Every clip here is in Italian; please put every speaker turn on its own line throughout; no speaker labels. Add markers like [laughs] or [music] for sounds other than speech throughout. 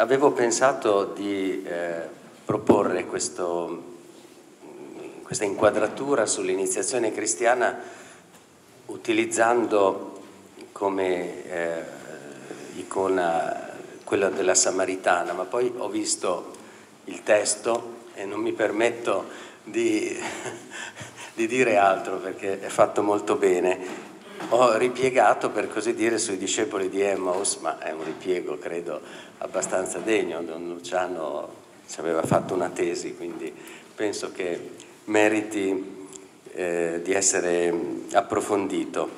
avevo pensato di eh, proporre questo, questa inquadratura sull'iniziazione cristiana utilizzando come eh, icona quella della Samaritana, ma poi ho visto il testo e non mi permetto di, [laughs] di dire altro perché è fatto molto bene. Ho ripiegato per così dire sui discepoli di Emmaus, ma è un ripiego credo abbastanza degno, Don Luciano ci aveva fatto una tesi, quindi penso che meriti eh, di essere approfondito.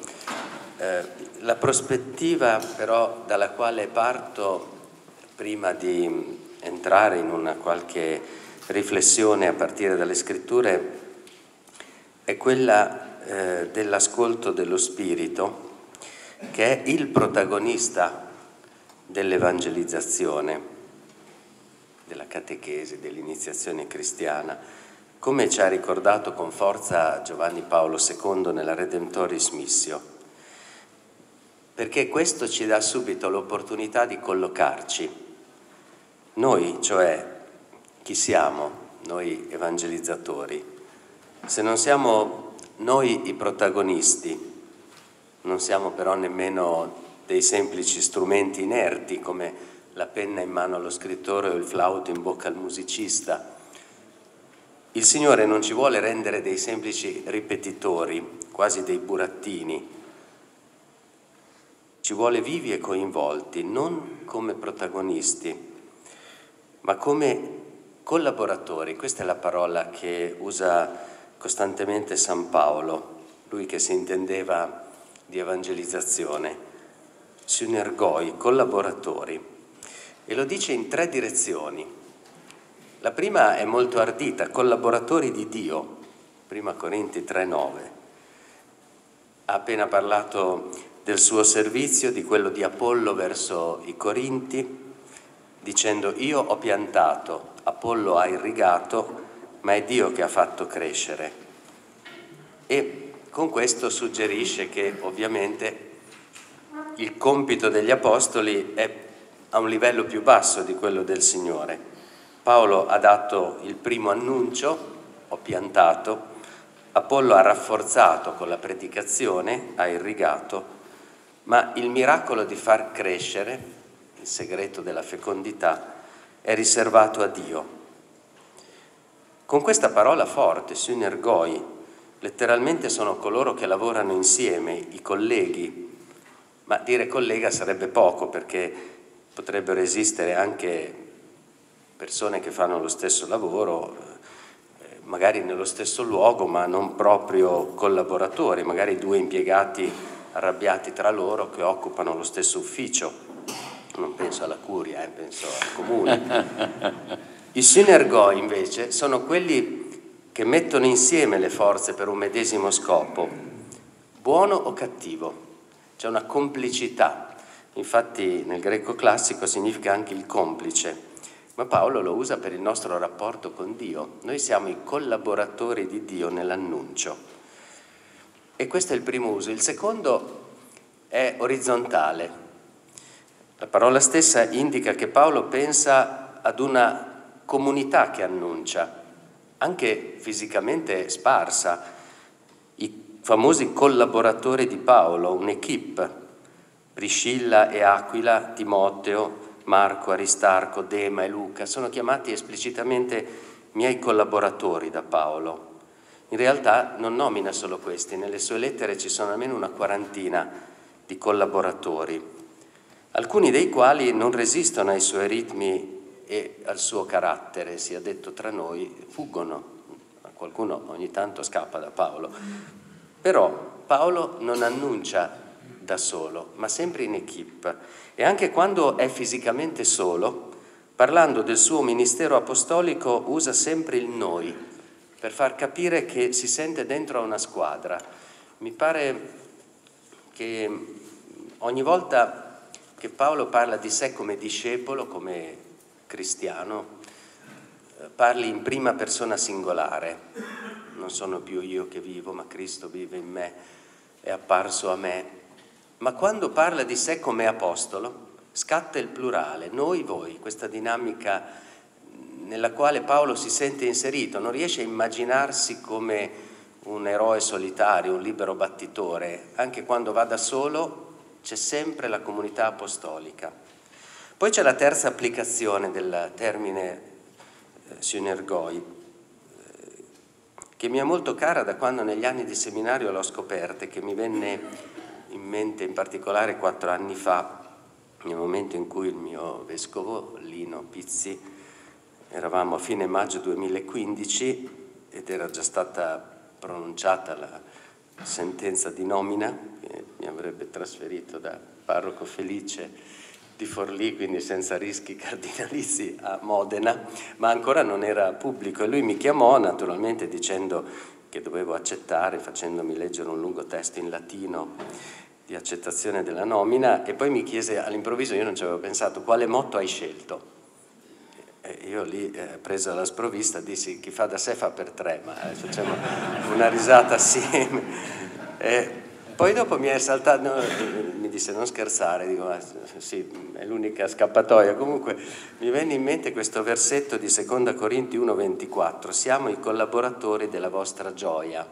Eh, la prospettiva però dalla quale parto prima di entrare in una qualche riflessione a partire dalle scritture è quella eh, dell'ascolto dello Spirito, che è il protagonista dell'evangelizzazione, della catechesi, dell'iniziazione cristiana, come ci ha ricordato con forza Giovanni Paolo II nella Redemptoris Missio, perché questo ci dà subito l'opportunità di collocarci. Noi, cioè chi siamo, noi evangelizzatori, se non siamo noi i protagonisti, non siamo però nemmeno dei semplici strumenti inerti come la penna in mano allo scrittore o il flauto in bocca al musicista. Il Signore non ci vuole rendere dei semplici ripetitori, quasi dei burattini. Ci vuole vivi e coinvolti, non come protagonisti, ma come collaboratori. Questa è la parola che usa costantemente San Paolo, lui che si intendeva di evangelizzazione, synergoi, collaboratori, e lo dice in tre direzioni. La prima è molto ardita, collaboratori di Dio, prima Corinti 3,9. Ha appena parlato del suo servizio, di quello di Apollo verso i Corinti, dicendo io ho piantato, Apollo ha irrigato, ma è Dio che ha fatto crescere. E con questo suggerisce che ovviamente il compito degli apostoli è a un livello più basso di quello del Signore. Paolo ha dato il primo annuncio, ho piantato, Apollo ha rafforzato con la predicazione, ha irrigato, ma il miracolo di far crescere, il segreto della fecondità, è riservato a Dio. Con questa parola forte, synergoi, letteralmente sono coloro che lavorano insieme, i colleghi, ma dire collega sarebbe poco perché potrebbero esistere anche persone che fanno lo stesso lavoro, eh, magari nello stesso luogo, ma non proprio collaboratori, magari due impiegati arrabbiati tra loro che occupano lo stesso ufficio. Non penso alla curia, eh, penso al comune. [laughs] I sinergoi invece sono quelli che mettono insieme le forze per un medesimo scopo, buono o cattivo. C'è una complicità, infatti nel greco classico significa anche il complice, ma Paolo lo usa per il nostro rapporto con Dio. Noi siamo i collaboratori di Dio nell'annuncio. E questo è il primo uso. Il secondo è orizzontale. La parola stessa indica che Paolo pensa ad una comunità che annuncia, anche fisicamente sparsa, i famosi collaboratori di Paolo, un'equipe, Priscilla e Aquila, Timoteo, Marco, Aristarco, Dema e Luca, sono chiamati esplicitamente miei collaboratori da Paolo. In realtà non nomina solo questi, nelle sue lettere ci sono almeno una quarantina di collaboratori, alcuni dei quali non resistono ai suoi ritmi e al suo carattere, sia detto tra noi, fuggono. Qualcuno ogni tanto scappa da Paolo. Però Paolo non annuncia da solo, ma sempre in equip. E anche quando è fisicamente solo, parlando del suo ministero apostolico, usa sempre il noi, per far capire che si sente dentro a una squadra. Mi pare che ogni volta che Paolo parla di sé come discepolo, come cristiano, eh, parli in prima persona singolare, non sono più io che vivo, ma Cristo vive in me, è apparso a me. Ma quando parla di sé come apostolo, scatta il plurale, noi, voi, questa dinamica nella quale Paolo si sente inserito, non riesce a immaginarsi come un eroe solitario, un libero battitore, anche quando va da solo c'è sempre la comunità apostolica. Poi c'è la terza applicazione del termine eh, synergoi, eh, che mi è molto cara da quando negli anni di seminario l'ho scoperta e che mi venne in mente in particolare quattro anni fa, nel momento in cui il mio vescovo Lino Pizzi, eravamo a fine maggio 2015 ed era già stata pronunciata la sentenza di nomina che mi avrebbe trasferito da parroco felice di Forlì, quindi senza rischi [laughs] cardinalizi, a Modena, ma ancora non era pubblico e lui mi chiamò naturalmente dicendo che dovevo accettare, facendomi leggere un lungo testo in latino di accettazione della nomina e poi mi chiese all'improvviso, io non ci avevo pensato, quale motto hai scelto? E io lì, eh, presa la sprovvista, dissi chi fa da sé fa per tre, ma eh, facciamo una risata [laughs] assieme. E poi dopo mi è saltato, no, mi disse non scherzare, dico ah, sì, è l'unica scappatoia. Comunque mi venne in mente questo versetto di 2 Corinti 1,24, siamo i collaboratori della vostra gioia,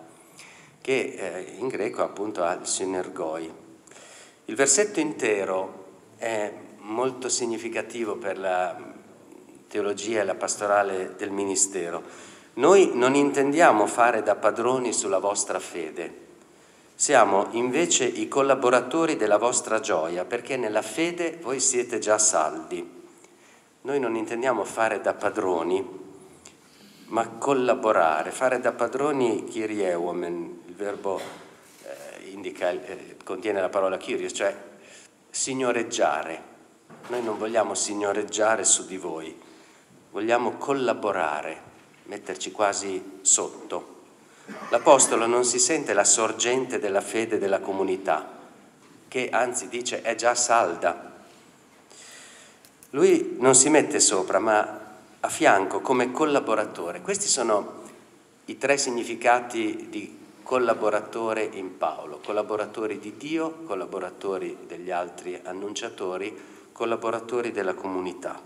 che eh, in greco appunto ha il synergoi. Il versetto intero è molto significativo per la teologia e la pastorale del ministero. Noi non intendiamo fare da padroni sulla vostra fede, siamo invece i collaboratori della vostra gioia, perché nella fede voi siete già saldi. Noi non intendiamo fare da padroni, ma collaborare. Fare da padroni, kirieuomen, il verbo eh, indica, eh, contiene la parola kyrios, cioè signoreggiare. Noi non vogliamo signoreggiare su di voi, vogliamo collaborare, metterci quasi sotto. L'Apostolo non si sente la sorgente della fede della comunità, che anzi dice è già salda. Lui non si mette sopra, ma a fianco come collaboratore. Questi sono i tre significati di collaboratore in Paolo, collaboratori di Dio, collaboratori degli altri annunciatori, collaboratori della comunità.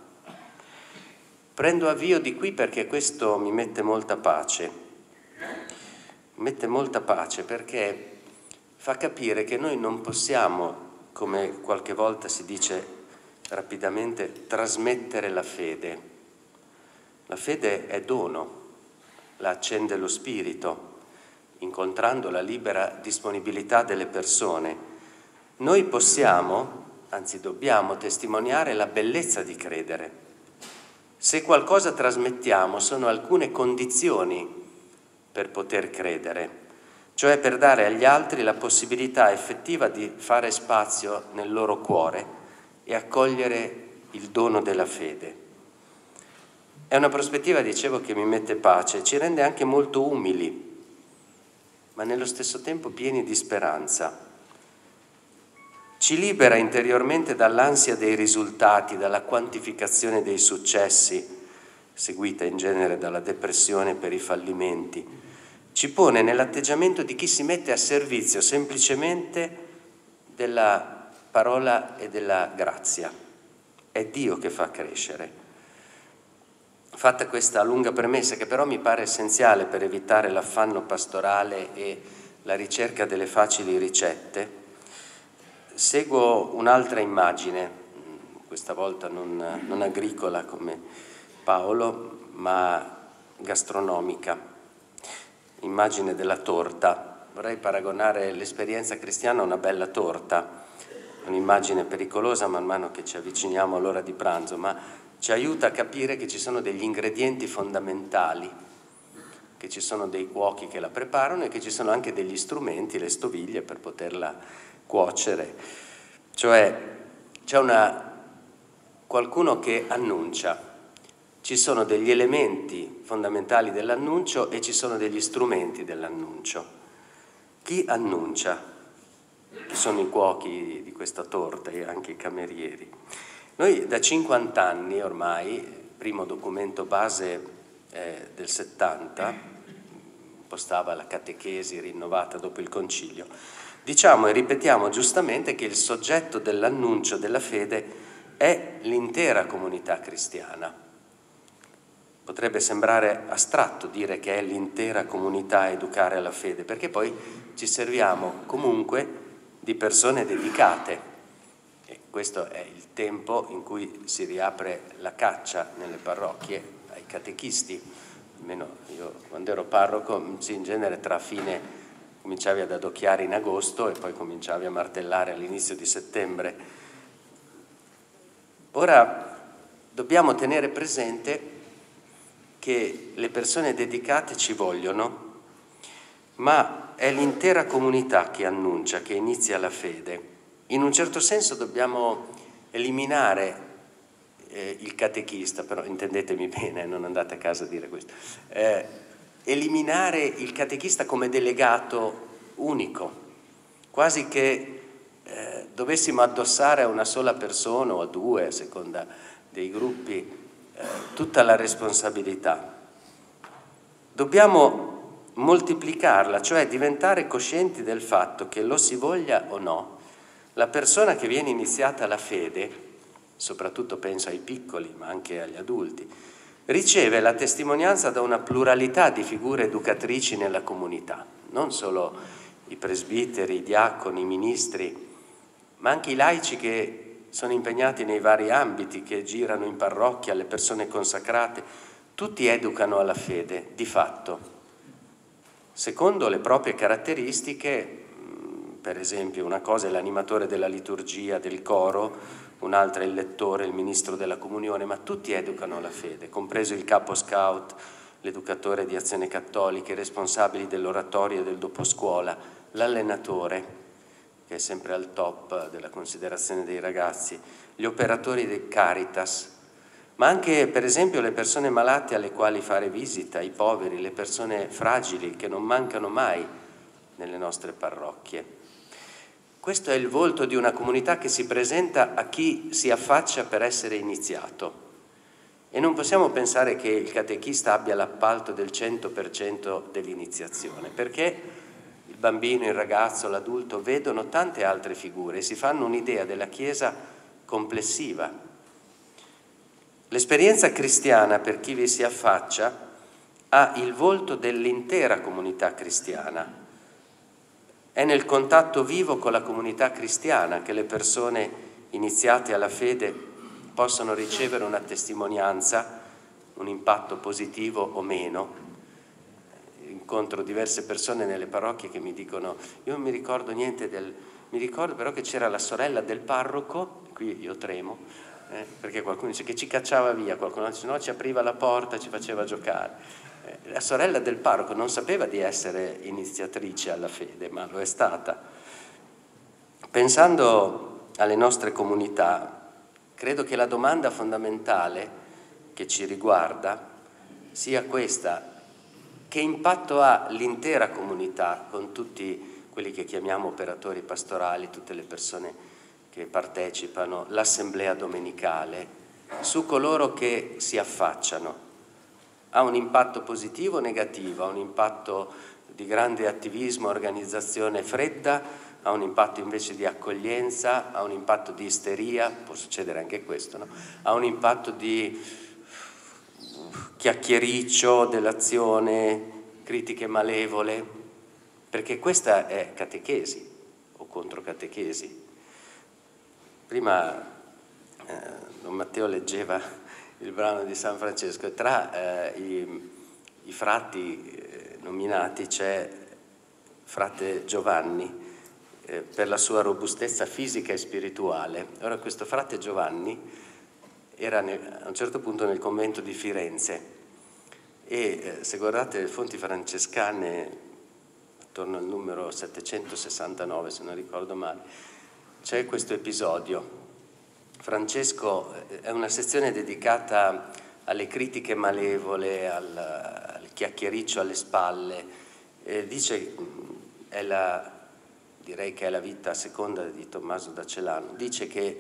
Prendo avvio di qui perché questo mi mette molta pace, mette molta pace perché fa capire che noi non possiamo, come qualche volta si dice rapidamente, trasmettere la fede. La fede è dono, la accende lo spirito, incontrando la libera disponibilità delle persone. Noi possiamo, anzi dobbiamo, testimoniare la bellezza di credere se qualcosa trasmettiamo sono alcune condizioni per poter credere, cioè per dare agli altri la possibilità effettiva di fare spazio nel loro cuore e accogliere il dono della fede. È una prospettiva, dicevo, che mi mette pace, ci rende anche molto umili, ma nello stesso tempo pieni di speranza ci libera interiormente dall'ansia dei risultati, dalla quantificazione dei successi, seguita in genere dalla depressione per i fallimenti. Ci pone nell'atteggiamento di chi si mette a servizio semplicemente della parola e della grazia. È Dio che fa crescere. Fatta questa lunga premessa, che però mi pare essenziale per evitare l'affanno pastorale e la ricerca delle facili ricette, Seguo un'altra immagine, questa volta non, non agricola come Paolo, ma gastronomica, immagine della torta. Vorrei paragonare l'esperienza cristiana a una bella torta, un'immagine pericolosa man mano che ci avviciniamo all'ora di pranzo, ma ci aiuta a capire che ci sono degli ingredienti fondamentali, che ci sono dei cuochi che la preparano e che ci sono anche degli strumenti, le stoviglie per poterla cuocere, cioè c'è una, qualcuno che annuncia, ci sono degli elementi fondamentali dell'annuncio e ci sono degli strumenti dell'annuncio. Chi annuncia? Chi sono i cuochi di questa torta e anche i camerieri? Noi da 50 anni ormai, primo documento base eh, del 70, postava la catechesi rinnovata dopo il concilio, Diciamo e ripetiamo giustamente che il soggetto dell'annuncio della fede è l'intera comunità cristiana. Potrebbe sembrare astratto dire che è l'intera comunità educare alla fede, perché poi ci serviamo comunque di persone dedicate. E questo è il tempo in cui si riapre la caccia nelle parrocchie ai catechisti. Almeno io quando ero parroco, in genere tra fine cominciavi ad adocchiare in agosto e poi cominciavi a martellare all'inizio di settembre. Ora dobbiamo tenere presente che le persone dedicate ci vogliono, ma è l'intera comunità che annuncia, che inizia la fede. In un certo senso dobbiamo eliminare eh, il catechista, però intendetemi bene, non andate a casa a dire questo. Eh, eliminare il catechista come delegato unico, quasi che eh, dovessimo addossare a una sola persona o a due, a seconda dei gruppi, tutta la responsabilità. Dobbiamo moltiplicarla, cioè diventare coscienti del fatto che lo si voglia o no, la persona che viene iniziata alla fede, soprattutto penso ai piccoli, ma anche agli adulti, riceve la testimonianza da una pluralità di figure educatrici nella comunità, non solo i presbiteri, i diaconi, i ministri, ma anche i laici che sono impegnati nei vari ambiti, che girano in parrocchia, le persone consacrate, tutti educano alla fede, di fatto, secondo le proprie caratteristiche, per esempio una cosa è l'animatore della liturgia, del coro, un'altra è il lettore, il ministro della comunione, ma tutti educano la fede, compreso il capo scout, l'educatore di azione cattolica, i responsabili dell'oratorio e del doposcuola, l'allenatore, che è sempre al top della considerazione dei ragazzi, gli operatori del Caritas, ma anche per esempio le persone malate alle quali fare visita, i poveri, le persone fragili che non mancano mai nelle nostre parrocchie. Questo è il volto di una comunità che si presenta a chi si affaccia per essere iniziato. E non possiamo pensare che il catechista abbia l'appalto del 100% dell'iniziazione, perché il bambino, il ragazzo, l'adulto vedono tante altre figure e si fanno un'idea della Chiesa complessiva. L'esperienza cristiana, per chi vi si affaccia, ha il volto dell'intera comunità cristiana è nel contatto vivo con la comunità cristiana che le persone iniziate alla fede possono ricevere una testimonianza, un impatto positivo o meno. Incontro diverse persone nelle parrocchie che mi dicono, io non mi ricordo niente del... mi ricordo però che c'era la sorella del parroco, qui io tremo, eh, perché qualcuno dice che ci cacciava via, qualcuno dice no, ci apriva la porta, ci faceva giocare la sorella del parroco non sapeva di essere iniziatrice alla fede, ma lo è stata. Pensando alle nostre comunità, credo che la domanda fondamentale che ci riguarda sia questa, che impatto ha l'intera comunità con tutti quelli che chiamiamo operatori pastorali, tutte le persone che partecipano, l'assemblea domenicale, su coloro che si affacciano? Ha un impatto positivo o negativo, ha un impatto di grande attivismo, organizzazione fredda, ha un impatto invece di accoglienza, ha un impatto di isteria, può succedere anche questo, no? ha un impatto di chiacchiericcio dell'azione, critiche malevole, perché questa è catechesi o controcatechesi. Prima eh, Don Matteo leggeva il brano di San Francesco. Tra eh, i, i, frati eh, nominati c'è frate Giovanni eh, per la sua robustezza fisica e spirituale. Ora questo frate Giovanni era nel, a un certo punto nel convento di Firenze. E eh, se guardate le fonti francescane attorno al numero 769 se non ricordo male, c'è questo episodio. Francesco eh, è una sezione dedicata alle critiche malevole, al, al chiacchiericcio alle spalle. Eh, dice, è la, direi che è la vita seconda di Tommaso da Celano, dice che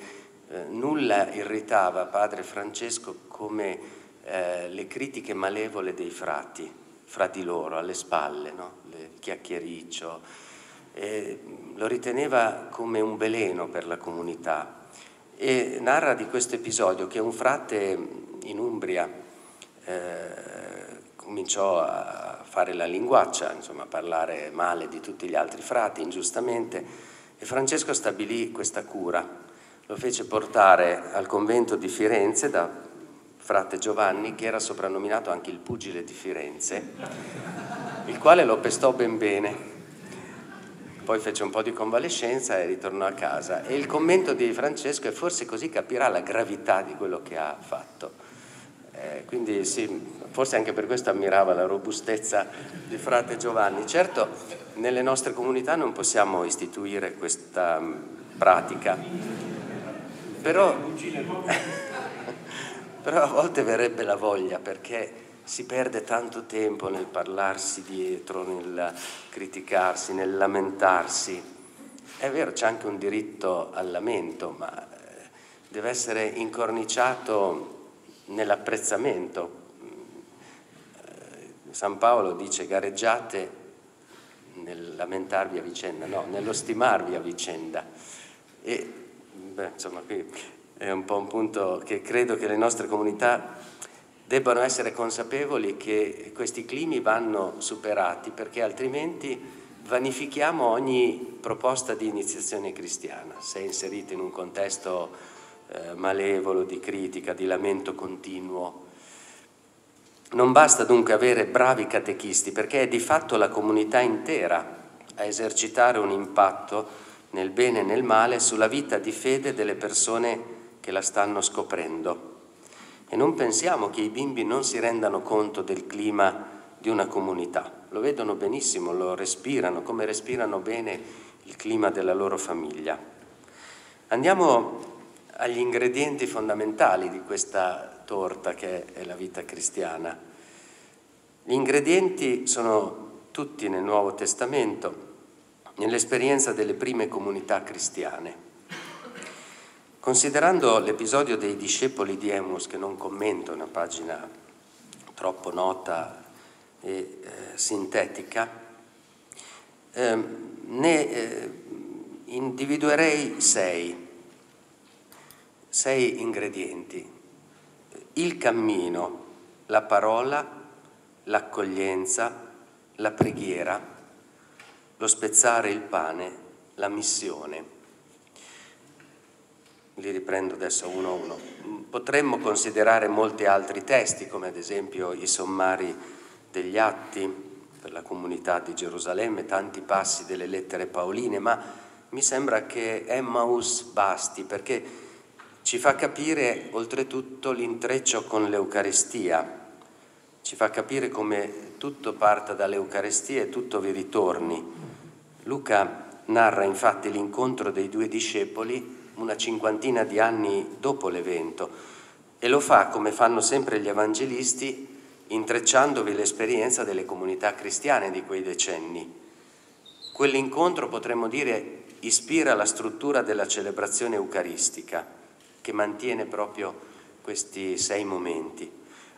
eh, nulla irritava padre Francesco come eh, le critiche malevole dei frati, fra di loro, alle spalle, no? il chiacchiericcio. lo riteneva come un veleno per la comunità e narra di questo episodio che un frate in Umbria eh, cominciò a fare la linguaccia, insomma a parlare male di tutti gli altri frati ingiustamente e Francesco stabilì questa cura, lo fece portare al convento di Firenze da frate Giovanni che era soprannominato anche il pugile di Firenze, il quale lo pestò ben bene poi fece un po' di convalescenza e ritornò a casa. E il commento di Francesco è forse così capirà la gravità di quello che ha fatto. Eh, quindi sì, forse anche per questo ammirava la robustezza di frate Giovanni. Certo, nelle nostre comunità non possiamo istituire questa mm, pratica, però, [laughs] però a volte verrebbe la voglia perché si perde tanto tempo nel parlarsi dietro, nel criticarsi, nel lamentarsi. È vero, c'è anche un diritto al lamento, ma eh, deve essere incorniciato nell'apprezzamento. Eh, San Paolo dice gareggiate nel lamentarvi a vicenda, no, nello stimarvi a vicenda. E beh, insomma, qui è un po' un punto che credo che le nostre comunità debbano essere consapevoli che questi climi vanno superati perché altrimenti vanifichiamo ogni proposta di iniziazione cristiana, se inserita in un contesto eh, malevolo di critica, di lamento continuo. Non basta dunque avere bravi catechisti perché è di fatto la comunità intera a esercitare un impatto nel bene e nel male sulla vita di fede delle persone che la stanno scoprendo. E non pensiamo che i bimbi non si rendano conto del clima di una comunità, lo vedono benissimo, lo respirano, come respirano bene il clima della loro famiglia. Andiamo agli ingredienti fondamentali di questa torta che è la vita cristiana. Gli ingredienti sono tutti nel Nuovo Testamento, nell'esperienza delle prime comunità cristiane. Considerando l'episodio dei discepoli di Emus, che non commento, una pagina troppo nota e eh, sintetica, eh, ne eh, individuerei sei, sei ingredienti. Il cammino, la parola, l'accoglienza, la preghiera, lo spezzare il pane, la missione li riprendo adesso uno a uno. Potremmo considerare molti altri testi, come ad esempio i sommari degli atti per la comunità di Gerusalemme, tanti passi delle lettere paoline, ma mi sembra che Emmaus basti perché ci fa capire oltretutto l'intreccio con l'Eucaristia, ci fa capire come tutto parta dall'Eucaristia e tutto vi ritorni. Luca narra infatti l'incontro dei due discepoli una cinquantina di anni dopo l'evento e lo fa come fanno sempre gli evangelisti intrecciandovi l'esperienza delle comunità cristiane di quei decenni. Quell'incontro, potremmo dire, ispira la struttura della celebrazione eucaristica che mantiene proprio questi sei momenti.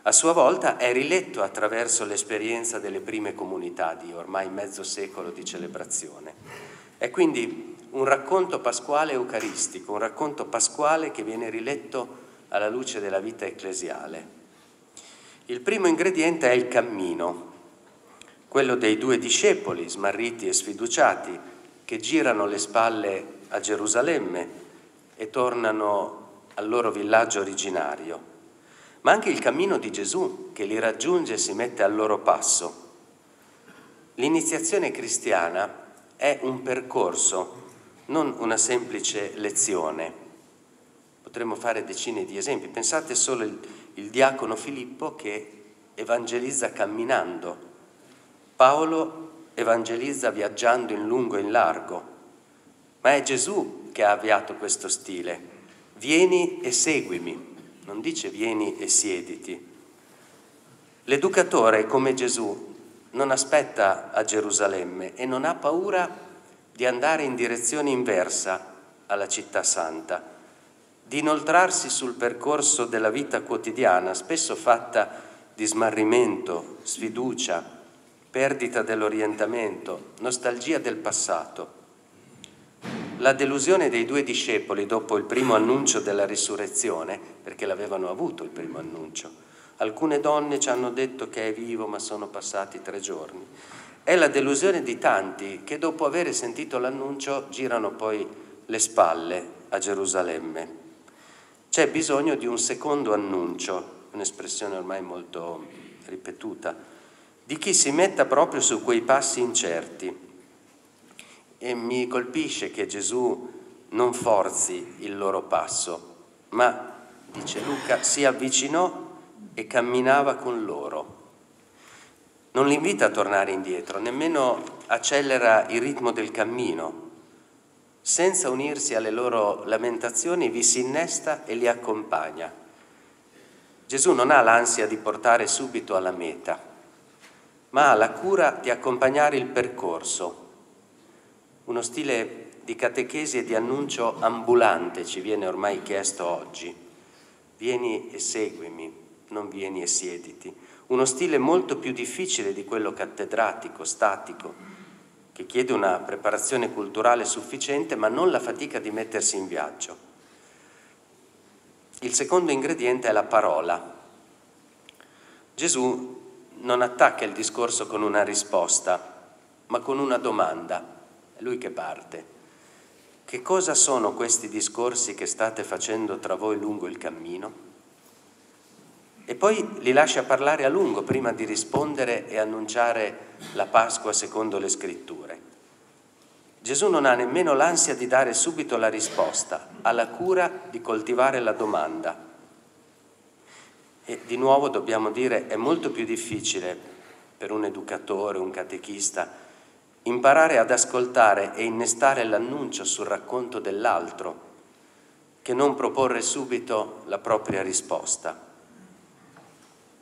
A sua volta è riletto attraverso l'esperienza delle prime comunità di ormai mezzo secolo di celebrazione. È quindi un racconto pasquale eucaristico, un racconto pasquale che viene riletto alla luce della vita ecclesiale. Il primo ingrediente è il cammino, quello dei due discepoli smarriti e sfiduciati che girano le spalle a Gerusalemme e tornano al loro villaggio originario, ma anche il cammino di Gesù che li raggiunge e si mette al loro passo. L'iniziazione cristiana è un percorso non una semplice lezione. Potremmo fare decine di esempi. Pensate solo il, il diacono Filippo che evangelizza camminando. Paolo evangelizza viaggiando in lungo e in largo. Ma è Gesù che ha avviato questo stile. Vieni e seguimi. Non dice vieni e siediti. L'educatore, come Gesù, non aspetta a Gerusalemme e non ha paura di andare in direzione inversa alla città santa, di inoltrarsi sul percorso della vita quotidiana, spesso fatta di smarrimento, sfiducia, perdita dell'orientamento, nostalgia del passato. La delusione dei due discepoli dopo il primo annuncio della risurrezione, perché l'avevano avuto il primo annuncio. Alcune donne ci hanno detto che è vivo, ma sono passati tre giorni. È la delusione di tanti che dopo aver sentito l'annuncio girano poi le spalle a Gerusalemme. C'è bisogno di un secondo annuncio, un'espressione ormai molto ripetuta, di chi si metta proprio su quei passi incerti. E mi colpisce che Gesù non forzi il loro passo, ma, dice Luca, si avvicinò e camminava con loro. Non li invita a tornare indietro, nemmeno accelera il ritmo del cammino. Senza unirsi alle loro lamentazioni vi si innesta e li accompagna. Gesù non ha l'ansia di portare subito alla meta, ma ha la cura di accompagnare il percorso. Uno stile di catechesi e di annuncio ambulante ci viene ormai chiesto oggi. Vieni e seguimi, non vieni e siediti uno stile molto più difficile di quello cattedratico, statico, che chiede una preparazione culturale sufficiente ma non la fatica di mettersi in viaggio. Il secondo ingrediente è la parola. Gesù non attacca il discorso con una risposta, ma con una domanda. È lui che parte. Che cosa sono questi discorsi che state facendo tra voi lungo il cammino? e poi li lascia parlare a lungo prima di rispondere e annunciare la Pasqua secondo le scritture. Gesù non ha nemmeno l'ansia di dare subito la risposta, ha la cura di coltivare la domanda. E di nuovo dobbiamo dire, è molto più difficile per un educatore, un catechista, imparare ad ascoltare e innestare l'annuncio sul racconto dell'altro, che non proporre subito la propria risposta.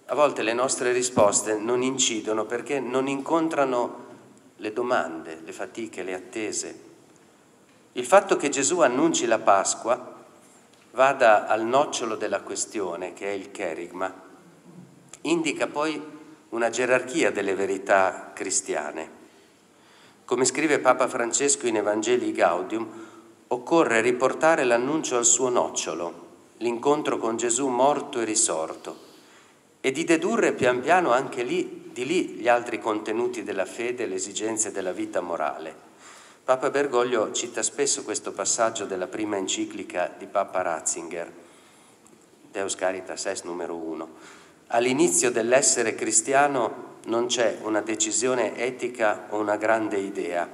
A volte le nostre risposte non incidono perché non incontrano le domande, le fatiche, le attese. Il fatto che Gesù annunci la Pasqua vada al nocciolo della questione, che è il cherigma, indica poi una gerarchia delle verità cristiane. Come scrive Papa Francesco in Evangelii Gaudium, occorre riportare l'annuncio al suo nocciolo, l'incontro con Gesù morto e risorto e di dedurre pian piano anche lì, di lì gli altri contenuti della fede e le esigenze della vita morale. Papa Bergoglio cita spesso questo passaggio della prima enciclica di Papa Ratzinger, Deus Caritas Est numero 1. All'inizio dell'essere cristiano non c'è una decisione etica o una grande idea,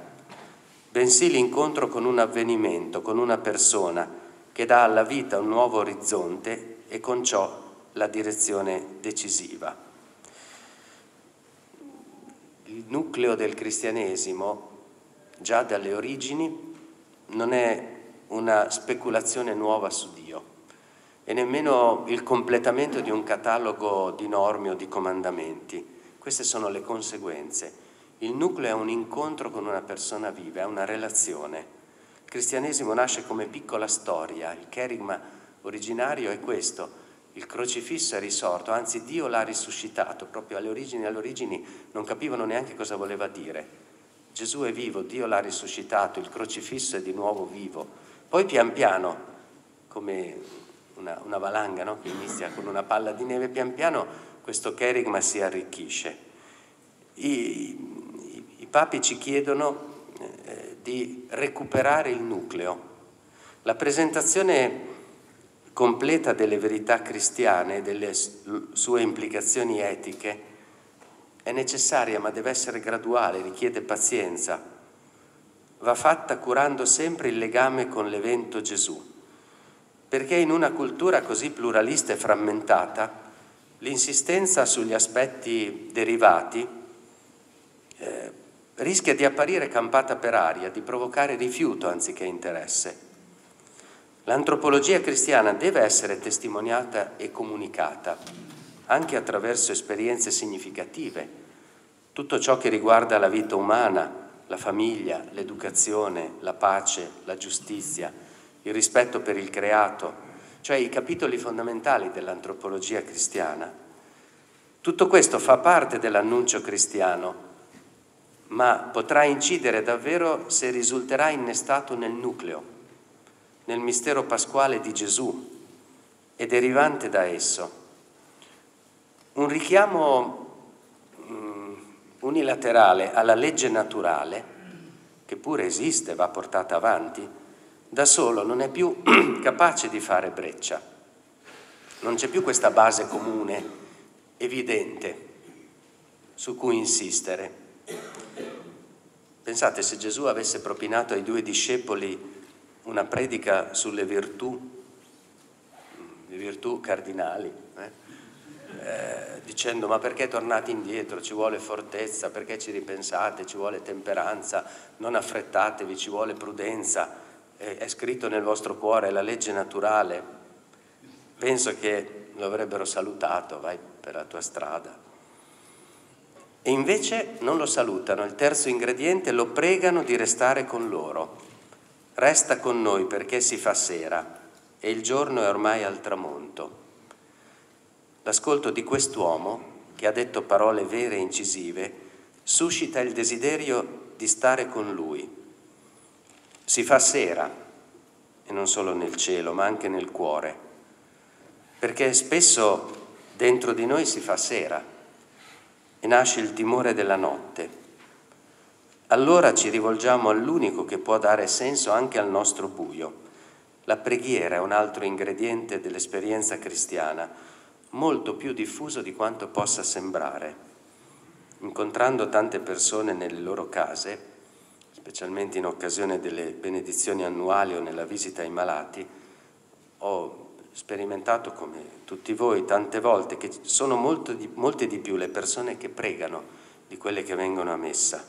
bensì l'incontro con un avvenimento, con una persona che dà alla vita un nuovo orizzonte e con ciò la direzione decisiva. Il nucleo del cristianesimo, già dalle origini, non è una speculazione nuova su Dio e nemmeno il completamento di un catalogo di norme o di comandamenti. Queste sono le conseguenze. Il nucleo è un incontro con una persona viva, è una relazione. Il cristianesimo nasce come piccola storia, il cherigma originario è questo, il crocifisso è risorto, anzi Dio l'ha risuscitato, proprio alle origini, alle origini non capivano neanche cosa voleva dire. Gesù è vivo, Dio l'ha risuscitato, il crocifisso è di nuovo vivo. Poi pian piano, come una, una valanga no? che inizia con una palla di neve, pian piano questo cherigma si arricchisce. I, i, i papi ci chiedono eh, di recuperare il nucleo. La presentazione completa delle verità cristiane e delle sue implicazioni etiche è necessaria ma deve essere graduale, richiede pazienza. Va fatta curando sempre il legame con l'evento Gesù, perché in una cultura così pluralista e frammentata l'insistenza sugli aspetti derivati eh, rischia di apparire campata per aria, di provocare rifiuto anziché interesse. L'antropologia cristiana deve essere testimoniata e comunicata anche attraverso esperienze significative. Tutto ciò che riguarda la vita umana, la famiglia, l'educazione, la pace, la giustizia, il rispetto per il creato, cioè i capitoli fondamentali dell'antropologia cristiana. Tutto questo fa parte dell'annuncio cristiano, ma potrà incidere davvero se risulterà innestato nel nucleo, nel mistero pasquale di Gesù e derivante da esso. Un richiamo mm, unilaterale alla legge naturale, che pure esiste, va portata avanti, da solo non è più [clears throat] capace di fare breccia. Non c'è più questa base comune, evidente, su cui insistere. Pensate se Gesù avesse propinato ai due discepoli una predica sulle virtù, le virtù cardinali, eh? Eh, dicendo ma perché tornate indietro, ci vuole fortezza, perché ci ripensate, ci vuole temperanza, non affrettatevi, ci vuole prudenza, è scritto nel vostro cuore, è la legge naturale. Penso che lo avrebbero salutato, vai per la tua strada. E invece non lo salutano, il terzo ingrediente lo pregano di restare con loro. Resta con noi perché si fa sera e il giorno è ormai al tramonto. L'ascolto di quest'uomo, che ha detto parole vere e incisive, suscita il desiderio di stare con lui. Si fa sera, e non solo nel cielo, ma anche nel cuore, perché spesso dentro di noi si fa sera e nasce il timore della notte. Allora ci rivolgiamo all'unico che può dare senso anche al nostro buio. La preghiera è un altro ingrediente dell'esperienza cristiana molto più diffuso di quanto possa sembrare. Incontrando tante persone nelle loro case, specialmente in occasione delle benedizioni annuali o nella visita ai malati, ho sperimentato come tutti voi tante volte che sono di, molte di più le persone che pregano di quelle che vengono a messa.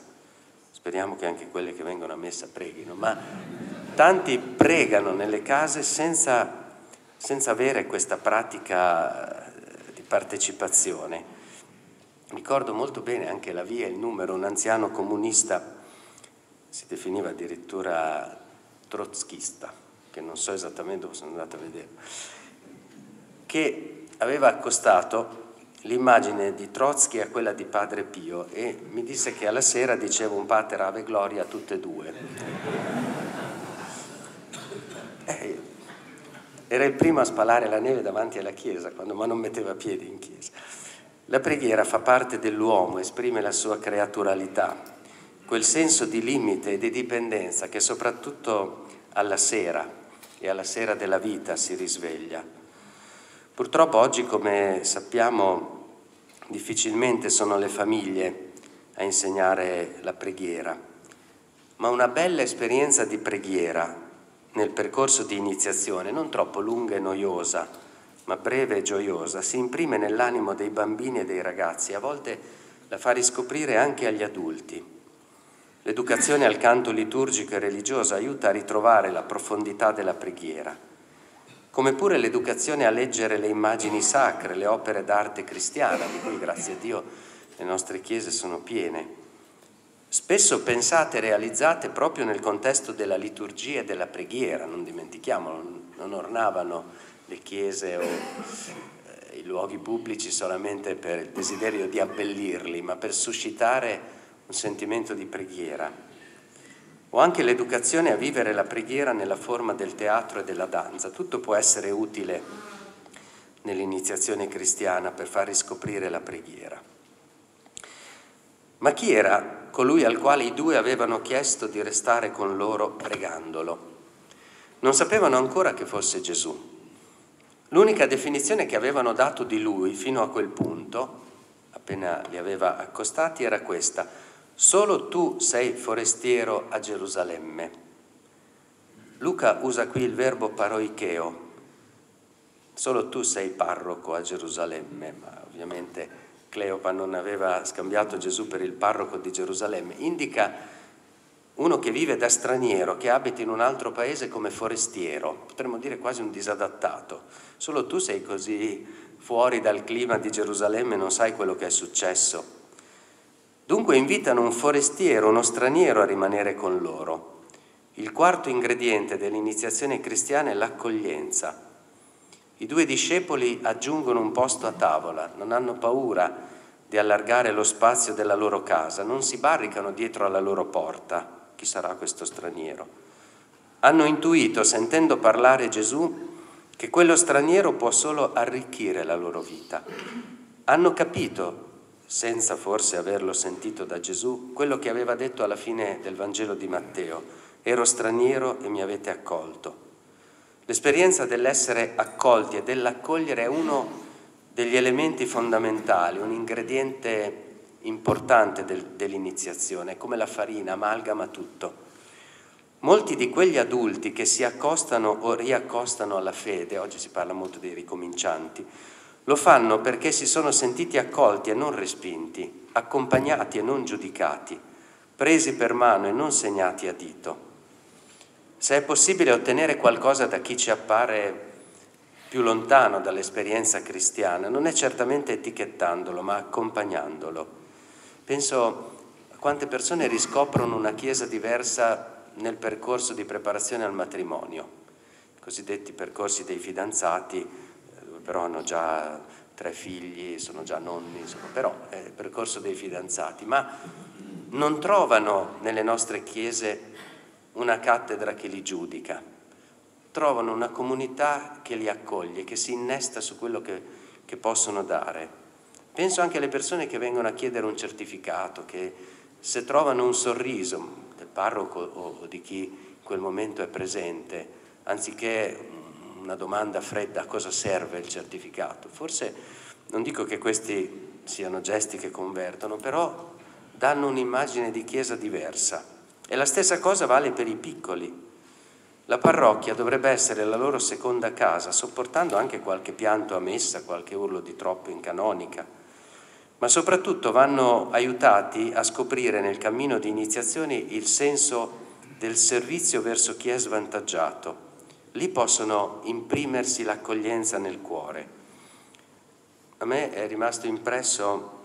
Speriamo che anche quelle che vengono a messa preghino, ma tanti pregano nelle case senza, senza avere questa pratica partecipazione. Ricordo molto bene anche la via, il numero, un anziano comunista, si definiva addirittura trotskista, che non so esattamente dove sono andato a vedere, che aveva accostato l'immagine di Trotsky a quella di Padre Pio e mi disse che alla sera diceva un pater ave gloria a tutte e due. Eh, era il primo a spalare la neve davanti alla chiesa, quando ma non metteva piedi in chiesa. La preghiera fa parte dell'uomo, esprime la sua creaturalità, quel senso di limite e di dipendenza che soprattutto alla sera e alla sera della vita si risveglia. Purtroppo oggi, come sappiamo, difficilmente sono le famiglie a insegnare la preghiera, ma una bella esperienza di preghiera nel percorso di iniziazione, non troppo lunga e noiosa, ma breve e gioiosa, si imprime nell'animo dei bambini e dei ragazzi, a volte la fa riscoprire anche agli adulti. L'educazione al canto liturgico e religioso aiuta a ritrovare la profondità della preghiera, come pure l'educazione a leggere le immagini sacre, le opere d'arte cristiana, di cui grazie a Dio le nostre chiese sono piene spesso pensate e realizzate proprio nel contesto della liturgia e della preghiera, non dimentichiamolo, non ornavano le chiese o eh, i luoghi pubblici solamente per il desiderio di abbellirli, ma per suscitare un sentimento di preghiera. O anche l'educazione a vivere la preghiera nella forma del teatro e della danza. Tutto può essere utile nell'iniziazione cristiana per far riscoprire la preghiera. Ma chi era colui al quale i due avevano chiesto di restare con loro pregandolo. Non sapevano ancora che fosse Gesù. L'unica definizione che avevano dato di lui fino a quel punto, appena li aveva accostati, era questa. Solo tu sei forestiero a Gerusalemme. Luca usa qui il verbo paroicheo. Solo tu sei parroco a Gerusalemme, ma ovviamente Cleopa non aveva scambiato Gesù per il parroco di Gerusalemme, indica uno che vive da straniero, che abita in un altro paese come forestiero, potremmo dire quasi un disadattato. Solo tu sei così fuori dal clima di Gerusalemme e non sai quello che è successo. Dunque invitano un forestiero, uno straniero a rimanere con loro. Il quarto ingrediente dell'iniziazione cristiana è l'accoglienza. I due discepoli aggiungono un posto a tavola, non hanno paura di allargare lo spazio della loro casa, non si barricano dietro alla loro porta. Chi sarà questo straniero? Hanno intuito, sentendo parlare Gesù, che quello straniero può solo arricchire la loro vita. Hanno capito, senza forse averlo sentito da Gesù, quello che aveva detto alla fine del Vangelo di Matteo. Ero straniero e mi avete accolto. L'esperienza dell'essere accolti e dell'accogliere è uno degli elementi fondamentali, un ingrediente importante del, dell'iniziazione, è come la farina, amalgama tutto. Molti di quegli adulti che si accostano o riaccostano alla fede, oggi si parla molto dei ricomincianti, lo fanno perché si sono sentiti accolti e non respinti, accompagnati e non giudicati, presi per mano e non segnati a dito. Se è possibile ottenere qualcosa da chi ci appare più lontano dall'esperienza cristiana, non è certamente etichettandolo, ma accompagnandolo. Penso a quante persone riscoprono una Chiesa diversa nel percorso di preparazione al matrimonio, i cosiddetti percorsi dei fidanzati, però hanno già tre figli, sono già nonni, insomma, però è il percorso dei fidanzati, ma non trovano nelle nostre chiese una cattedra che li giudica, trovano una comunità che li accoglie, che si innesta su quello che, che possono dare. Penso anche alle persone che vengono a chiedere un certificato, che se trovano un sorriso del parroco o di chi in quel momento è presente, anziché una domanda fredda a cosa serve il certificato, forse non dico che questi siano gesti che convertono, però danno un'immagine di chiesa diversa. E la stessa cosa vale per i piccoli. La parrocchia dovrebbe essere la loro seconda casa, sopportando anche qualche pianto a messa, qualche urlo di troppo in canonica, ma soprattutto vanno aiutati a scoprire nel cammino di iniziazione il senso del servizio verso chi è svantaggiato. Lì possono imprimersi l'accoglienza nel cuore. A me è rimasto impresso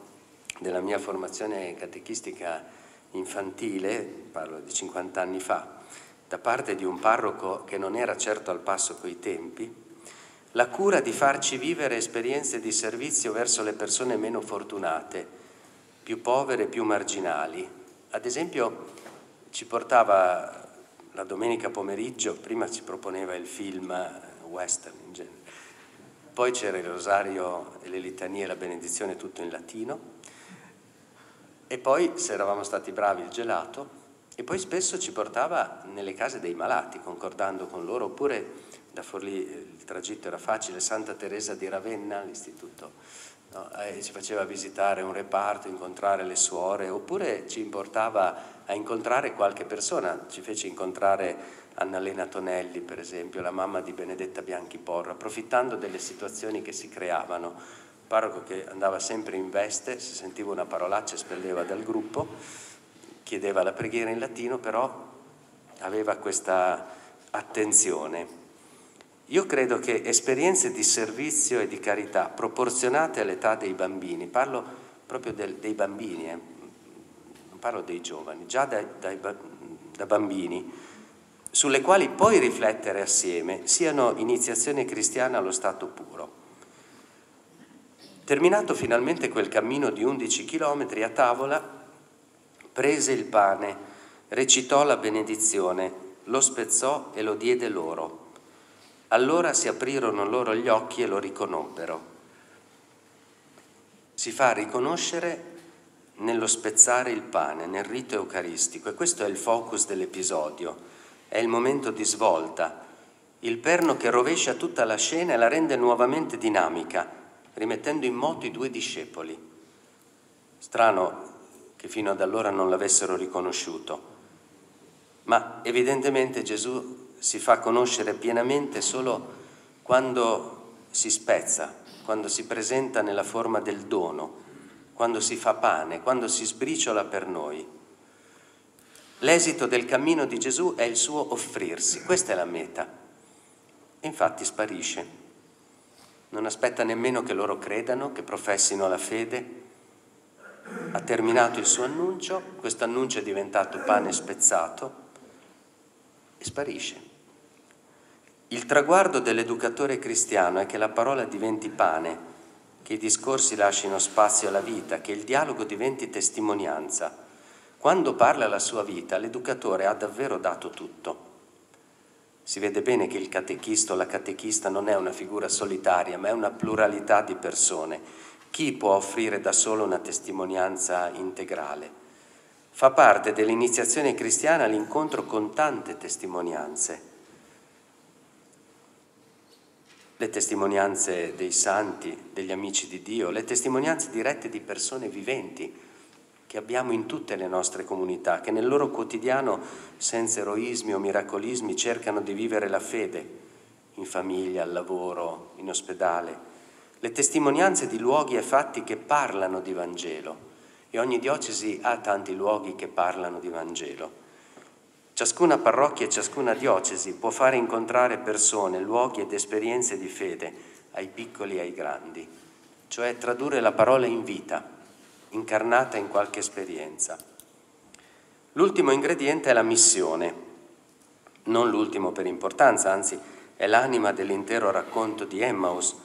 della mia formazione catechistica infantile, parlo di 50 anni fa, da parte di un parroco che non era certo al passo coi tempi, la cura di farci vivere esperienze di servizio verso le persone meno fortunate, più povere, più marginali. Ad esempio ci portava la domenica pomeriggio, prima ci proponeva il film western in genere, poi c'era il rosario e le litanie e la benedizione tutto in latino, e poi se eravamo stati bravi il gelato, e poi spesso ci portava nelle case dei malati, concordando con loro, oppure da Forlì il tragitto era facile, Santa Teresa di Ravenna, l'istituto, no? eh, ci faceva visitare un reparto, incontrare le suore, oppure ci importava a incontrare qualche persona, ci fece incontrare Annalena Tonelli, per esempio, la mamma di Benedetta Bianchi Porro, approfittando delle situazioni che si creavano. Parroco che andava sempre in veste, se sentiva una parolaccia spelleva dal gruppo chiedeva la preghiera in latino, però aveva questa attenzione. Io credo che esperienze di servizio e di carità proporzionate all'età dei bambini, parlo proprio del, dei bambini, eh, parlo dei giovani, già dai, dai, da bambini, sulle quali poi riflettere assieme, siano iniziazione cristiana allo stato puro. Terminato finalmente quel cammino di 11 chilometri a tavola, prese il pane, recitò la benedizione, lo spezzò e lo diede loro. Allora si aprirono loro gli occhi e lo riconobbero. Si fa riconoscere nello spezzare il pane, nel rito eucaristico e questo è il focus dell'episodio, è il momento di svolta, il perno che rovescia tutta la scena e la rende nuovamente dinamica, rimettendo in moto i due discepoli. Strano, che fino ad allora non l'avessero riconosciuto. Ma evidentemente Gesù si fa conoscere pienamente solo quando si spezza, quando si presenta nella forma del dono, quando si fa pane, quando si sbriciola per noi. L'esito del cammino di Gesù è il suo offrirsi, questa è la meta. E infatti sparisce. Non aspetta nemmeno che loro credano, che professino la fede, ha terminato il suo annuncio, questo annuncio è diventato pane spezzato e sparisce. Il traguardo dell'educatore cristiano è che la parola diventi pane, che i discorsi lasciano spazio alla vita, che il dialogo diventi testimonianza. Quando parla la sua vita, l'educatore ha davvero dato tutto. Si vede bene che il catechista o la catechista non è una figura solitaria, ma è una pluralità di persone. Chi può offrire da solo una testimonianza integrale? Fa parte dell'iniziazione cristiana l'incontro con tante testimonianze le testimonianze dei santi, degli amici di Dio, le testimonianze dirette di persone viventi che abbiamo in tutte le nostre comunità, che nel loro quotidiano, senza eroismi o miracolismi, cercano di vivere la fede, in famiglia, al lavoro, in ospedale. Le testimonianze di luoghi e fatti che parlano di Vangelo. E ogni diocesi ha tanti luoghi che parlano di Vangelo. Ciascuna parrocchia e ciascuna diocesi può fare incontrare persone, luoghi ed esperienze di fede ai piccoli e ai grandi, cioè tradurre la parola in vita, incarnata in qualche esperienza. L'ultimo ingrediente è la missione, non l'ultimo per importanza, anzi è l'anima dell'intero racconto di Emmaus,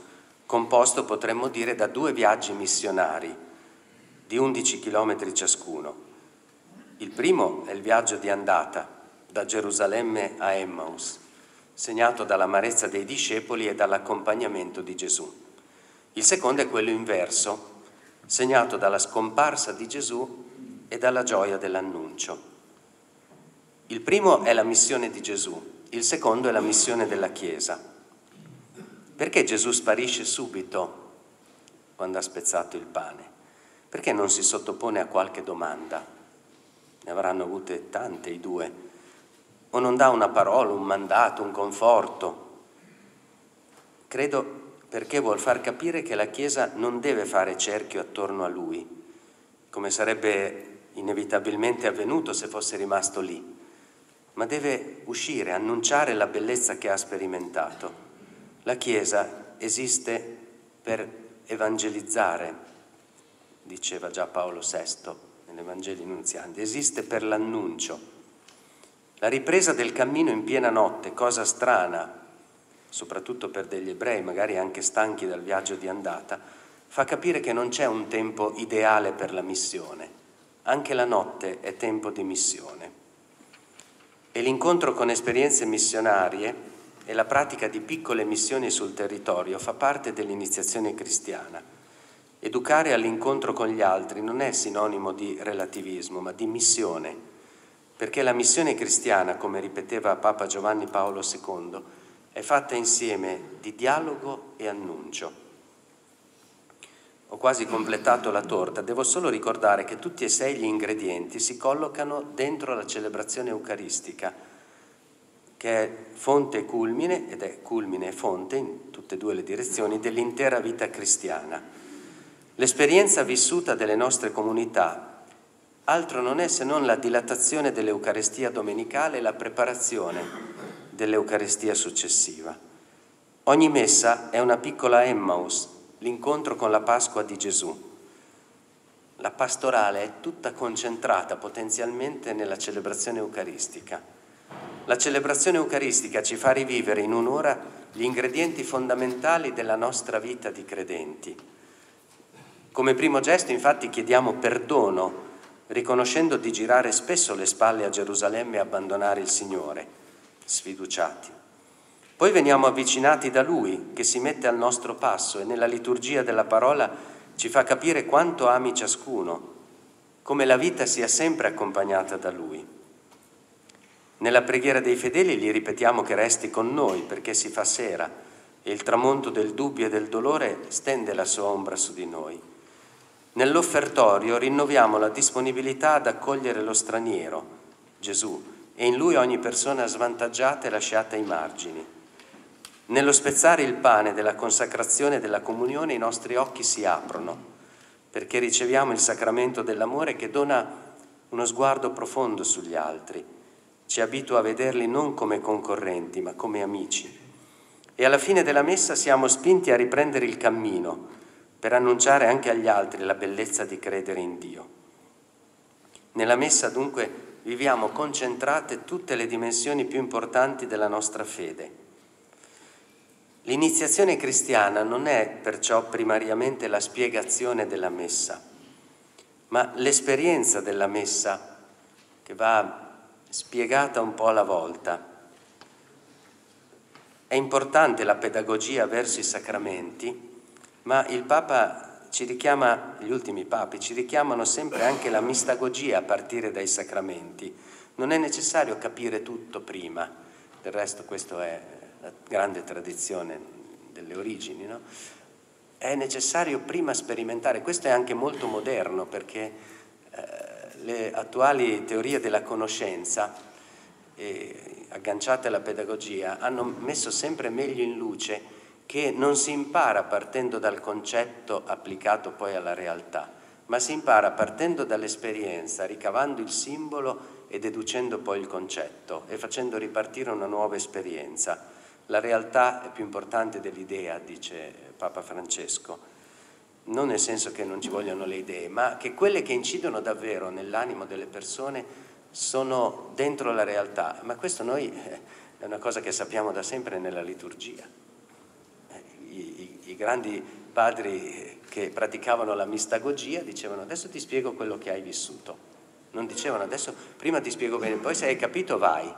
composto potremmo dire da due viaggi missionari di 11 km ciascuno. Il primo è il viaggio di andata, da Gerusalemme a Emmaus, segnato dall'amarezza dei discepoli e dall'accompagnamento di Gesù. Il secondo è quello inverso, segnato dalla scomparsa di Gesù e dalla gioia dell'annuncio. Il primo è la missione di Gesù, il secondo è la missione della Chiesa. Perché Gesù sparisce subito quando ha spezzato il pane? Perché non si sottopone a qualche domanda? Ne avranno avute tante i due o non dà una parola, un mandato, un conforto. Credo perché vuol far capire che la Chiesa non deve fare cerchio attorno a lui, come sarebbe inevitabilmente avvenuto se fosse rimasto lì, ma deve uscire, annunciare la bellezza che ha sperimentato. La Chiesa esiste per evangelizzare, diceva già Paolo VI nell'Evangeli Nunzianti, esiste per l'annuncio la ripresa del cammino in piena notte, cosa strana, soprattutto per degli ebrei, magari anche stanchi dal viaggio di andata, fa capire che non c'è un tempo ideale per la missione. Anche la notte è tempo di missione. E l'incontro con esperienze missionarie e la pratica di piccole missioni sul territorio fa parte dell'iniziazione cristiana. Educare all'incontro con gli altri non è sinonimo di relativismo, ma di missione perché la missione cristiana, come ripeteva Papa Giovanni Paolo II, è fatta insieme di dialogo e annuncio. Ho quasi completato la torta, devo solo ricordare che tutti e sei gli ingredienti si collocano dentro la celebrazione eucaristica, che è fonte e culmine, ed è culmine e fonte in tutte e due le direzioni, dell'intera vita cristiana. L'esperienza vissuta delle nostre comunità altro non è se non la dilatazione dell'Eucarestia domenicale e la preparazione dell'Eucarestia successiva. Ogni messa è una piccola Emmaus, l'incontro con la Pasqua di Gesù. La pastorale è tutta concentrata potenzialmente nella celebrazione eucaristica. La celebrazione eucaristica ci fa rivivere in un'ora gli ingredienti fondamentali della nostra vita di credenti. Come primo gesto infatti chiediamo perdono riconoscendo di girare spesso le spalle a Gerusalemme e abbandonare il Signore, sfiduciati. Poi veniamo avvicinati da Lui, che si mette al nostro passo e nella liturgia della parola ci fa capire quanto ami ciascuno, come la vita sia sempre accompagnata da Lui. Nella preghiera dei fedeli gli ripetiamo che resti con noi perché si fa sera e il tramonto del dubbio e del dolore stende la sua ombra su di noi. Nell'offertorio rinnoviamo la disponibilità ad accogliere lo straniero, Gesù, e in lui ogni persona svantaggiata e lasciata ai margini. Nello spezzare il pane della consacrazione e della comunione i nostri occhi si aprono, perché riceviamo il sacramento dell'amore che dona uno sguardo profondo sugli altri, ci abitua a vederli non come concorrenti, ma come amici. E alla fine della messa siamo spinti a riprendere il cammino, per annunciare anche agli altri la bellezza di credere in Dio. Nella messa dunque viviamo concentrate tutte le dimensioni più importanti della nostra fede. L'iniziazione cristiana non è perciò primariamente la spiegazione della messa, ma l'esperienza della messa che va spiegata un po' alla volta. È importante la pedagogia verso i sacramenti, ma il Papa ci richiama, gli ultimi papi ci richiamano sempre anche la mistagogia a partire dai sacramenti. Non è necessario capire tutto prima, del resto questa è la grande tradizione delle origini, no? È necessario prima sperimentare, questo è anche molto moderno perché eh, le attuali teorie della conoscenza eh, agganciate alla pedagogia hanno messo sempre meglio in luce che non si impara partendo dal concetto applicato poi alla realtà, ma si impara partendo dall'esperienza, ricavando il simbolo e deducendo poi il concetto e facendo ripartire una nuova esperienza. La realtà è più importante dell'idea, dice Papa Francesco, non nel senso che non ci vogliono le idee, ma che quelle che incidono davvero nell'animo delle persone sono dentro la realtà. Ma questo noi eh, è una cosa che sappiamo da sempre nella liturgia. I grandi padri che praticavano la mistagogia dicevano adesso ti spiego quello che hai vissuto non dicevano adesso prima ti spiego bene, poi se hai capito vai.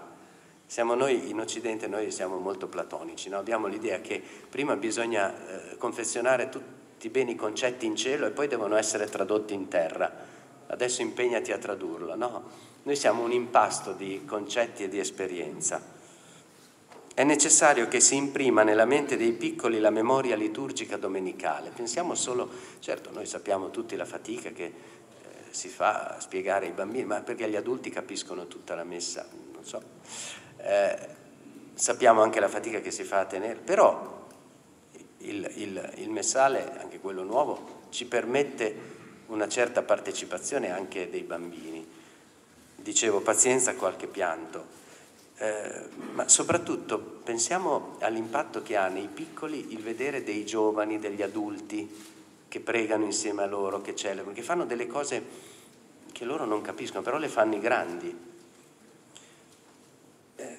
Siamo noi in Occidente, noi siamo molto platonici, no? abbiamo l'idea che prima bisogna eh, confezionare tutti bene i concetti in cielo e poi devono essere tradotti in terra. Adesso impegnati a tradurlo, no? Noi siamo un impasto di concetti e di esperienza. È necessario che si imprima nella mente dei piccoli la memoria liturgica domenicale. Pensiamo solo, certo, noi sappiamo tutti la fatica che si fa a spiegare ai bambini, ma perché gli adulti capiscono tutta la messa, non so. Eh, sappiamo anche la fatica che si fa a tenere, però il, il, il messale, anche quello nuovo, ci permette una certa partecipazione anche dei bambini. Dicevo, pazienza, qualche pianto. Eh, ma soprattutto pensiamo all'impatto che ha nei piccoli il vedere dei giovani, degli adulti che pregano insieme a loro, che celebrano, che fanno delle cose che loro non capiscono, però le fanno i grandi. Eh,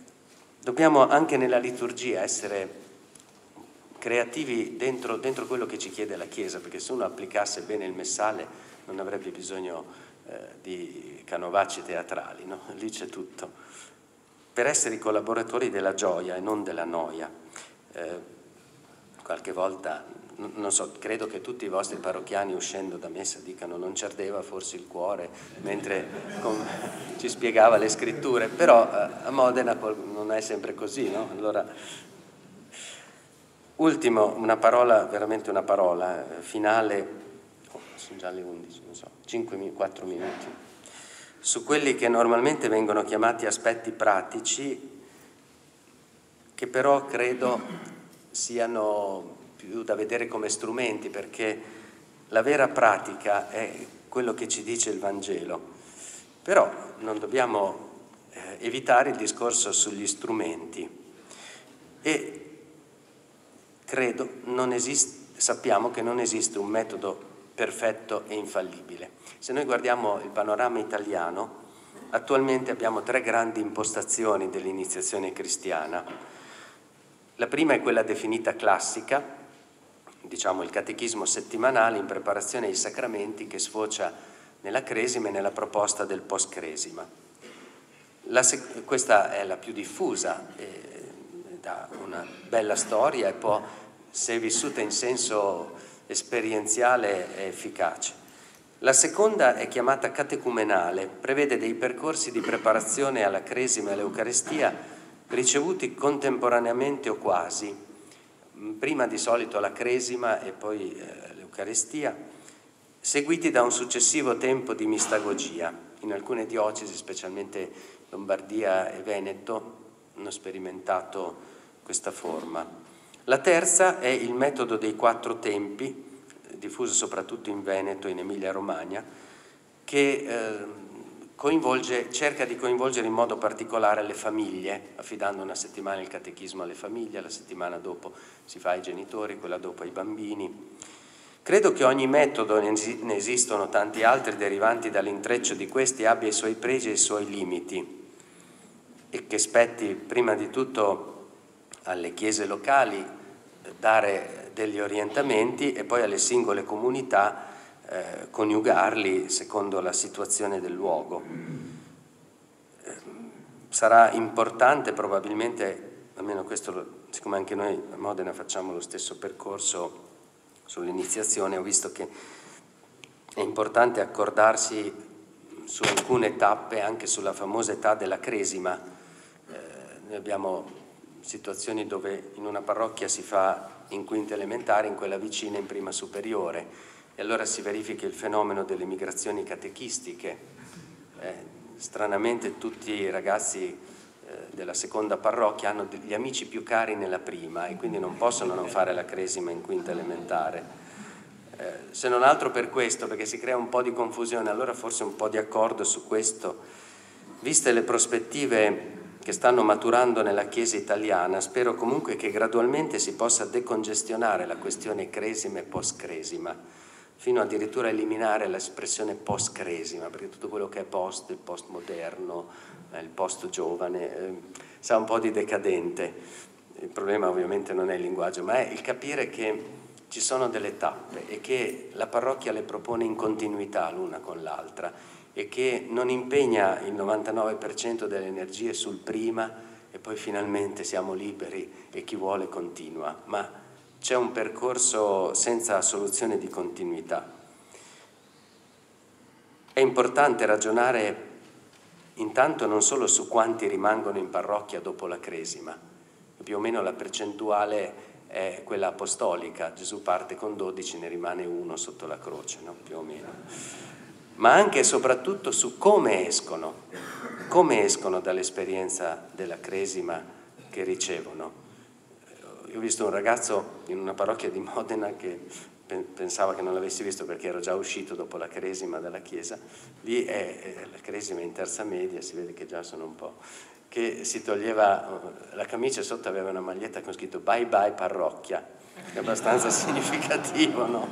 dobbiamo anche nella liturgia essere creativi dentro, dentro, quello che ci chiede la Chiesa, perché se uno applicasse bene il messale non avrebbe bisogno eh, di canovacci teatrali, no? [laughs] lì c'è tutto. Per essere i collaboratori della gioia e non della noia. Eh, qualche volta non so, credo che tutti i vostri parrocchiani uscendo da messa dicano non ci ardeva forse il cuore mentre con, [laughs] ci spiegava le scritture, però eh, a Modena non è sempre così, no? Allora, ultimo, una parola, veramente una parola, eh, finale, oh, sono già le 11, non so, 5, 4 minuti, su quelli che normalmente vengono chiamati aspetti pratici, che però credo siano più da vedere come strumenti, perché la vera pratica è quello che ci dice il Vangelo. Però non dobbiamo eh, evitare il discorso sugli strumenti e credo non esiste, sappiamo che non esiste un metodo perfetto e infallibile. Se noi guardiamo il panorama italiano, attualmente abbiamo tre grandi impostazioni dell'iniziazione cristiana. La prima è quella definita classica, diciamo, il catechismo settimanale in preparazione ai sacramenti che sfocia nella cresima e nella proposta del post-cresima. Questa è la più diffusa, eh, dà una bella storia e può, se vissuta in senso esperienziale, è efficace. La seconda è chiamata catecumenale, prevede dei percorsi di preparazione alla cresima e all'Eucarestia ricevuti contemporaneamente o quasi, prima di solito la cresima e poi eh, l'Eucarestia, seguiti da un successivo tempo di mistagogia. In alcune diocesi, specialmente Lombardia e Veneto, hanno sperimentato questa forma. La terza è il metodo dei quattro tempi, diffuso soprattutto in Veneto e in Emilia-Romagna, che eh, cerca di coinvolgere in modo particolare le famiglie, affidando una settimana il catechismo alle famiglie, la settimana dopo si fa ai genitori, quella dopo ai bambini. Credo che ogni metodo, ne esistono tanti altri derivanti dall'intreccio di questi, abbia i suoi pregi e i suoi limiti e che spetti prima di tutto alle chiese locali dare degli orientamenti e poi alle singole comunità eh, coniugarli secondo la situazione del luogo. Eh, sarà importante probabilmente, almeno questo, siccome anche noi a Modena facciamo lo stesso percorso sull'iniziazione, ho visto che è importante accordarsi su alcune tappe, anche sulla famosa età della cresima. Eh, noi abbiamo situazioni dove in una parrocchia si fa in quinta elementare, in quella vicina in prima superiore e allora si verifica il fenomeno delle migrazioni catechistiche. Eh, stranamente tutti i ragazzi eh, della seconda parrocchia hanno degli amici più cari nella prima e quindi non possono non fare la cresima in quinta elementare. Eh, se non altro per questo, perché si crea un po' di confusione, allora forse un po' di accordo su questo. Viste le prospettive che stanno maturando nella Chiesa italiana, spero comunque che gradualmente si possa decongestionare la questione cresima e post-cresima fino addirittura a eliminare l'espressione post-cresima, perché tutto quello che è post, il post-moderno, eh, il post-giovane, eh, sa un po' di decadente. Il problema ovviamente non è il linguaggio, ma è il capire che ci sono delle tappe e che la parrocchia le propone in continuità l'una con l'altra e che non impegna il 99% delle energie sul prima e poi finalmente siamo liberi e chi vuole continua, ma c'è un percorso senza soluzione di continuità. È importante ragionare intanto non solo su quanti rimangono in parrocchia dopo la cresima, più o meno la percentuale è quella apostolica, Gesù parte con 12, ne rimane uno sotto la croce, no? più o meno, ma anche e soprattutto su come escono, come escono dall'esperienza della cresima che ricevono io ho visto un ragazzo in una parrocchia di Modena che pensava che non l'avessi visto perché ero già uscito dopo la cresima dalla chiesa, lì è, la cresima in terza media, si vede che già sono un po', che si toglieva la camicia sotto aveva una maglietta con scritto bye bye parrocchia, che è abbastanza [laughs] significativo, no?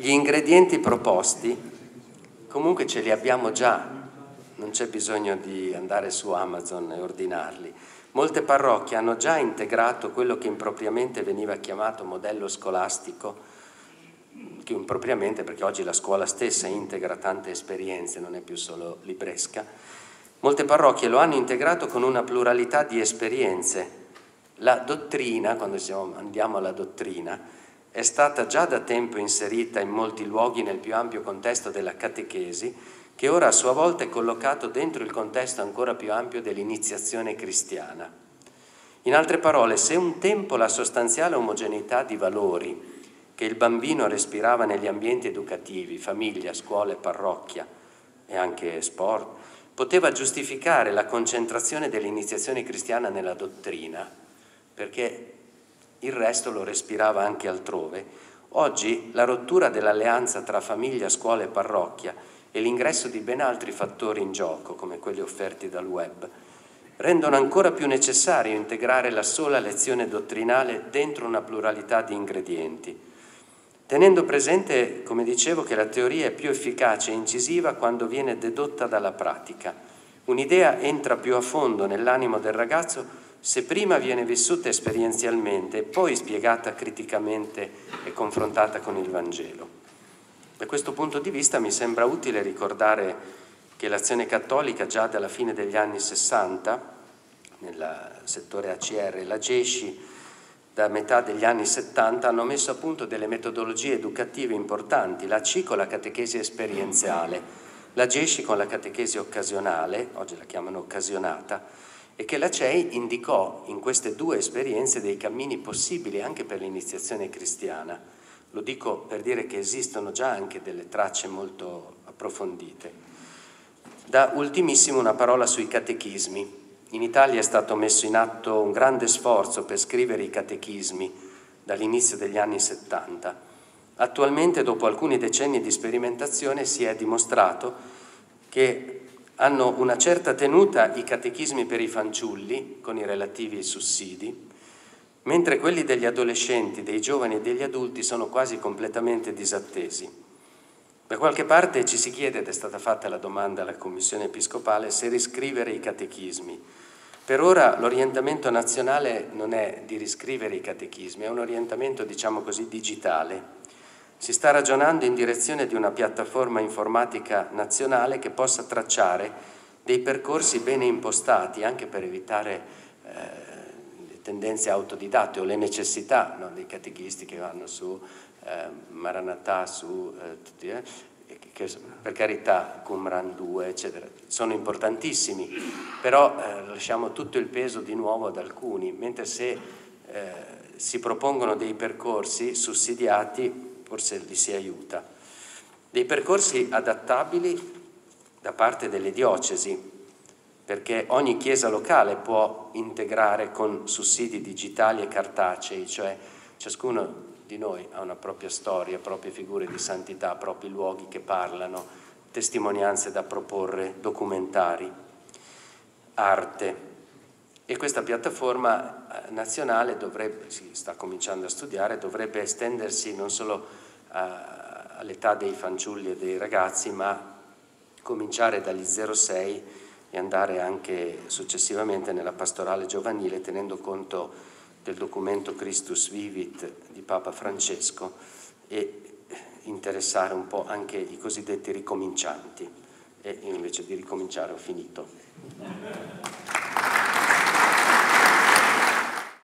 Gli ingredienti proposti comunque ce li abbiamo già, non c'è bisogno di andare su Amazon e ordinarli. Molte parrocchie hanno già integrato quello che impropriamente veniva chiamato modello scolastico, che impropriamente perché oggi la scuola stessa integra tante esperienze, non è più solo libresca. Molte parrocchie lo hanno integrato con una pluralità di esperienze. La dottrina, quando andiamo alla dottrina, è stata già da tempo inserita in molti luoghi nel più ampio contesto della catechesi, che ora a sua volta è collocato dentro il contesto ancora più ampio dell'iniziazione cristiana. In altre parole, se un tempo la sostanziale omogeneità di valori che il bambino respirava negli ambienti educativi, famiglia, scuola, parrocchia e anche sport, poteva giustificare la concentrazione dell'iniziazione cristiana nella dottrina, perché il resto lo respirava anche altrove, oggi la rottura dell'alleanza tra famiglia, scuola e parrocchia e l'ingresso di ben altri fattori in gioco, come quelli offerti dal web, rendono ancora più necessario integrare la sola lezione dottrinale dentro una pluralità di ingredienti, tenendo presente, come dicevo, che la teoria è più efficace e incisiva quando viene dedotta dalla pratica. Un'idea entra più a fondo nell'animo del ragazzo se prima viene vissuta esperienzialmente e poi spiegata criticamente e confrontata con il Vangelo. Da questo punto di vista mi sembra utile ricordare che l'azione cattolica già dalla fine degli anni 60, nel settore ACR e la GESCI, da metà degli anni 70 hanno messo a punto delle metodologie educative importanti, la C con la catechesi esperienziale, la GESCI con la catechesi occasionale, oggi la chiamano occasionata, e che la CEI indicò in queste due esperienze dei cammini possibili anche per l'iniziazione cristiana lo dico per dire che esistono già anche delle tracce molto approfondite. Da ultimissimo una parola sui catechismi. In Italia è stato messo in atto un grande sforzo per scrivere i catechismi dall'inizio degli anni 70. Attualmente, dopo alcuni decenni di sperimentazione, si è dimostrato che hanno una certa tenuta i catechismi per i fanciulli, con i relativi sussidi, mentre quelli degli adolescenti, dei giovani e degli adulti sono quasi completamente disattesi. Da qualche parte ci si chiede, ed è stata fatta la domanda alla Commissione Episcopale, se riscrivere i catechismi, Per ora l'orientamento nazionale non è di riscrivere i catechismi, è un orientamento, diciamo così, digitale. Si sta ragionando in direzione di una piattaforma informatica nazionale che possa tracciare dei percorsi bene impostati, anche per evitare eh, le tendenze autodidatte o le necessità no, dei catechisti che vanno su eh, Maranatà, su eh, eh, che per carità Qumran 2, eccetera, sono importantissimi, però eh, lasciamo tutto il peso di nuovo ad alcuni, mentre se eh, si propongono dei percorsi sussidiati forse li si aiuta. Dei percorsi adattabili da parte delle diocesi, perché ogni chiesa locale può integrare con sussidi digitali e cartacei, cioè ciascuno di noi ha una propria storia, proprie figure di santità, propri luoghi che parlano, testimonianze da proporre, documentari, arte. E questa piattaforma eh, nazionale dovrebbe, si sta cominciando a studiare, dovrebbe estendersi non solo all'età dei fanciulli e dei ragazzi, ma cominciare dagli 06 e andare anche successivamente nella pastorale giovanile tenendo conto del documento Christus Vivit di Papa Francesco e interessare un po' anche i cosiddetti ricomincianti e invece di ricominciare ho finito.